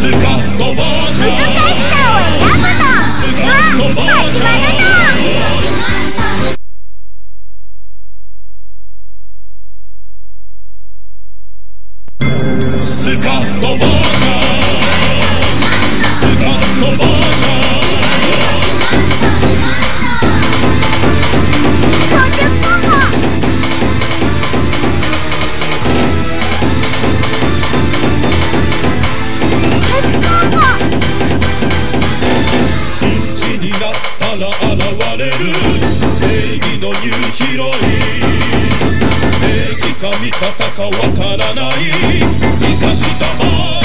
スカッとバージョン宇宙テスターを選ぶのスカッとバーチャースカッとバーチャー現れる。正義のニューヒロイン。敵か味方かわからない。生かしたま